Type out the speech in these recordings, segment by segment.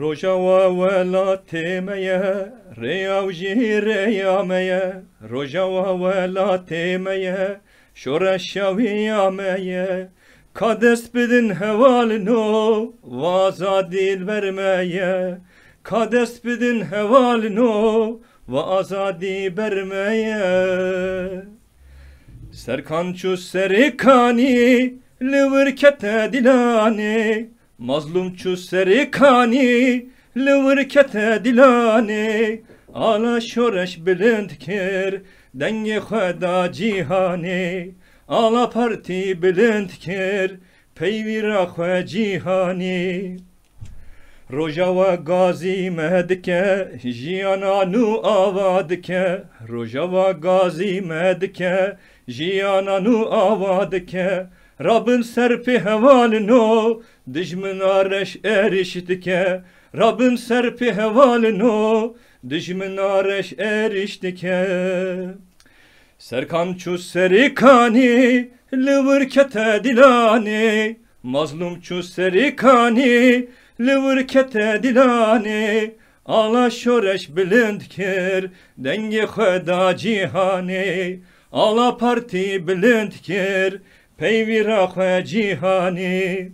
Rojava velatêmeye, Rêyav jî rêyameye, Rojava velatêmeye, Şoreşa vîyameye, Kades bidin hevalino, Vaza dil vermeye, Kades bidin hevalino, Ve azadi bermeye. Serkan çu serikani, Livırkete dilani, Mazlum çu serikani, Livırkete dilani, Ala şoreş bilind kir, Dengi xweda cihani, Ala parti bilind kir, Peyvira xwe cihani. Rojava gazi medike, Jiyana nu ava dike, Rojava gazi medike, Jiyana nu ava dike, Rabbin serpi hevalino, Dijmina reş eriş dike, Rabbin serpi hevalino, Dijmina reş eriş dike. Serkan çu serikani, Livırkete dilani, Mazlum çu serikani, Livırkete dilani, Ala şoreş bilind Dengi xweda cihani, Ala parti bilind Peyvira xwe cihani.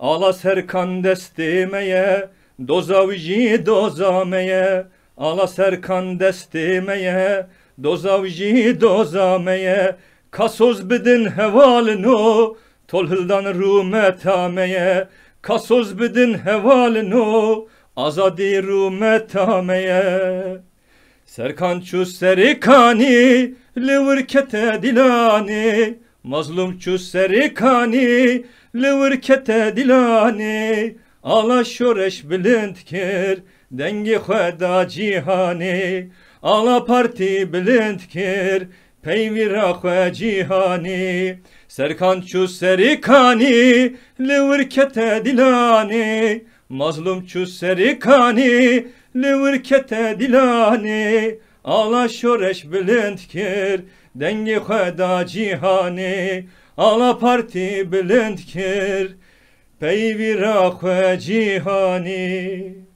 Ala serkan destimeye, Dozav jî dozameye, Ala serkan destimeye, Dozav jî dozameye, Kasoz bidin hevalino, Tolhildan rumetameye, Kasoz bidin hevalino, Azadi rumetameye. Serkan çu serikani, Livırkete dilani, Mazlum çu serikani, Livırkete dilani, Ala şoreş bilind kir, Dengi xweda cihani, Ala parti bilind kir, Peyvira xwe cihani, Serkan çu serikani, Livırkete dilani, Mazlum çu serikani, Livırkete dilani, Ala şoreş bilind kir, Dengi xweda cihani, Ala parti bilind kir, Peyvira xwe cihani.